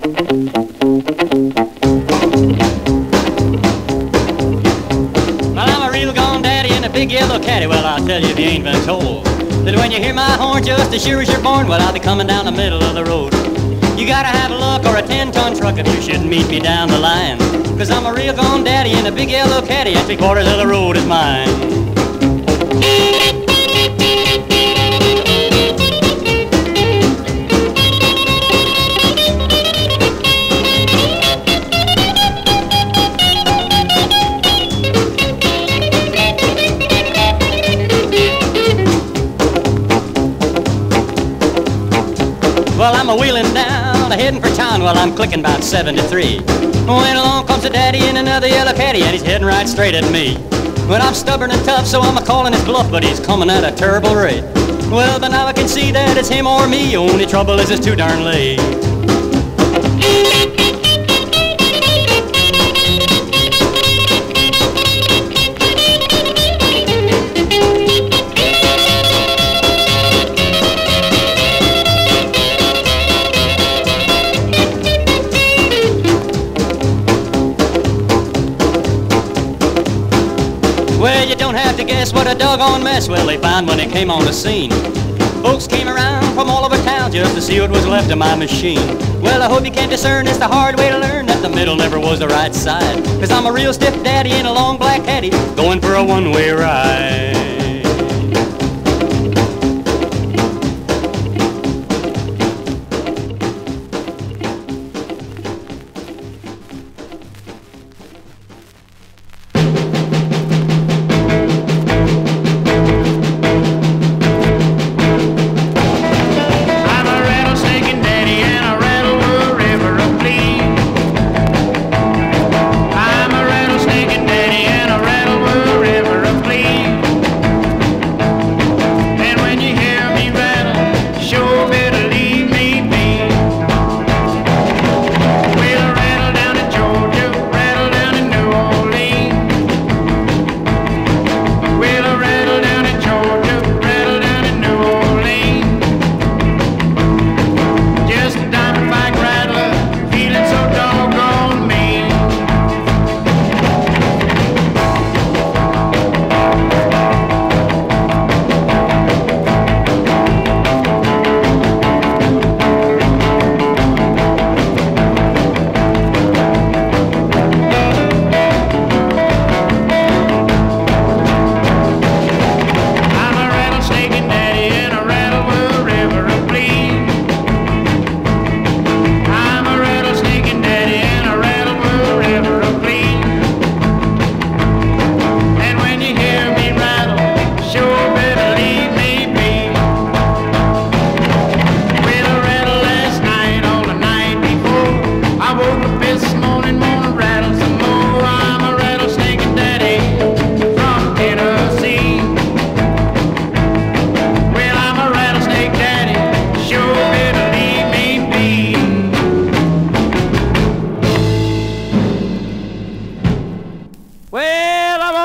Well, I'm a real gone daddy in a big yellow caddy. Well, I'll tell you if you ain't been told. That when you hear my horn just as sure as you're born, well, I'll be coming down the middle of the road. You gotta have a luck or a 10-ton truck if you shouldn't meet me down the line. Cause I'm a real gone daddy in a big yellow caddy and three quarters of the road is mine. Well, I'm a wheeling down, heading for town while I'm clicking about 73. When along comes a daddy in another yellow caddy and he's heading right straight at me. Well, I'm stubborn and tough, so I'm a calling his bluff, but he's coming at a terrible rate. Well, but now I can see that it's him or me. Only trouble is it's too darn late. Have to guess what a doggone mess well they found when they came on the scene. Folks came around from all over town just to see what was left of my machine. Well, I hope you can discern it's the hard way to learn that the middle never was the right side. Cause I'm a real stiff daddy in a long black caddy going for a one-way ride.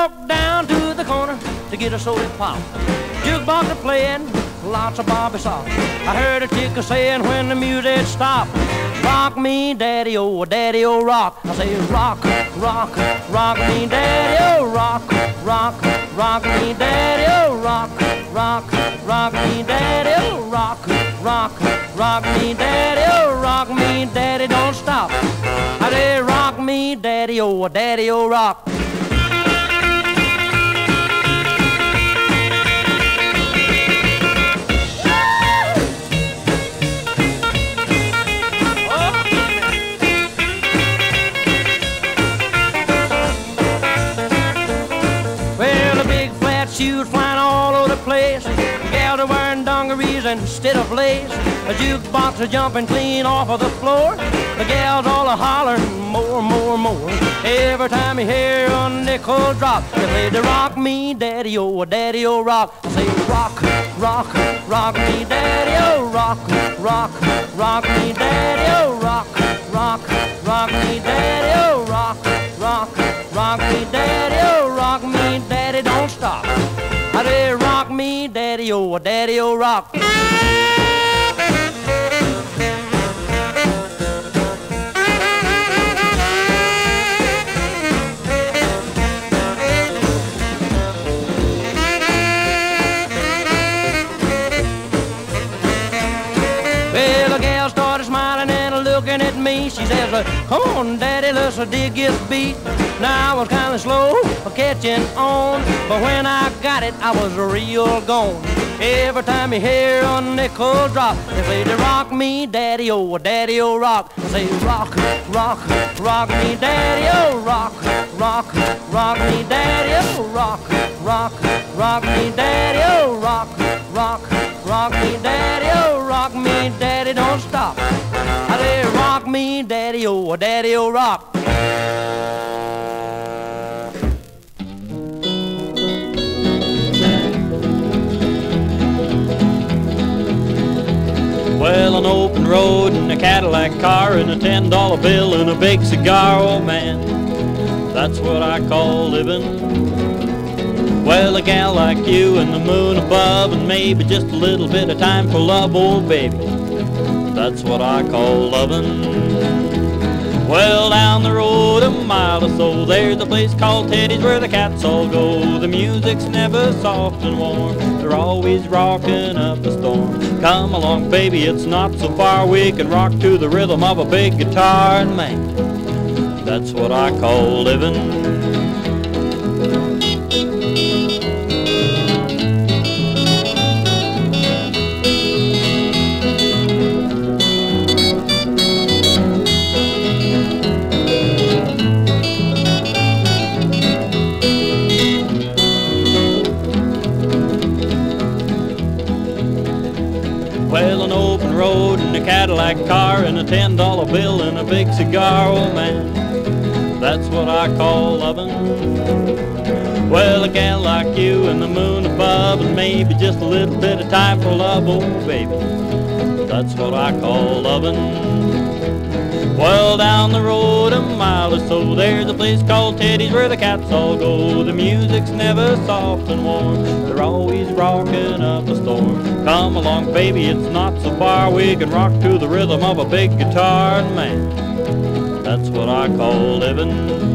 Walked down to the corner to get a soda pop. Jukebox a playing, lots of Bobby soft. I heard a a saying when the music stopped, "Rock me, daddy, oh, daddy, oh, rock." I say, "Rock, rock, rock me, daddy, oh, rock, rock, rock me, daddy, oh, rock, rock, rock me, daddy, oh, rock, rock, rock me, daddy, oh, rock me, daddy, don't stop." I say, "Rock me, daddy, oh, daddy, oh, rock." Shoes flying all over the place. Gals are wearing dungarees instead of lace. A jukebox is jumping clean off of the floor. The gals all are hollering more, more, more. Every time you hear a nickel drop, they play the rock me, daddy, oh, daddy, oh, rock. I say rock, rock, rock me, daddy, oh, rock, rock, rock me, daddy, oh, rock, rock, rock me, daddy, oh, Stereo Rock. She says, uh, come on, daddy, let's dig this beat. Now I was kind of slow for catching on, but when I got it, I was real gone. Every time you hear a nickel drop, they say to rock me, daddy, oh, daddy, oh, rock. Say rock, rock, rock me, daddy, oh, rock, rock, rock me, daddy, oh, rock, rock, rock me, daddy, oh, rock, rock, rock me, daddy, oh, rock me, daddy, don't stop. I say rock me, daddy, oh, daddy, oh, rock. Well, an open road and a Cadillac car and a ten dollar bill and a big cigar, oh man, that's what I call living. Well, a gal like you and the moon above and maybe just a little bit of time for love, old baby, that's what I call loving. Well, down the road a mile or so, there's a place called Teddy's where the cats all go. The music's never soft and warm, they're always rocking up a storm. Come along, baby, it's not so far, we can rock to the rhythm of a big guitar, and man, that's what I call living. Road and a Cadillac car and a ten dollar bill and a big cigar, oh man, that's what I call loving. Well, a gal like you and the moon above and maybe just a little bit of time for love, oh baby, that's what I call loving. Well, down the road a mile or so, there's a place called Teddy's where the cats all go. The music's never soft and warm, they're always rocking up a storm. Come along, baby, it's not so far, we can rock to the rhythm of a big guitar, and man, that's what I call living.